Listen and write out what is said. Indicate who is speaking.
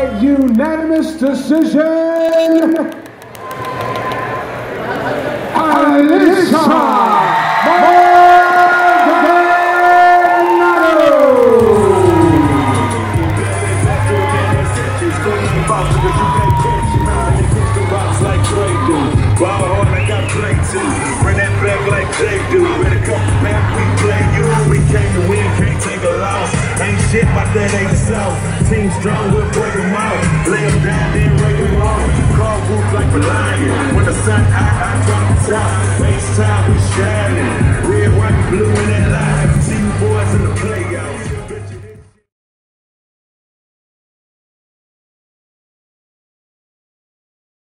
Speaker 1: by unanimous decision, Allissa! Shit, my that ain't soft. Team strong, we'll break them out. Lay them down, then break them off. Call roof like a lion. When the sun high, I drop the top. Face time, we shining. Red, white, blue in that line.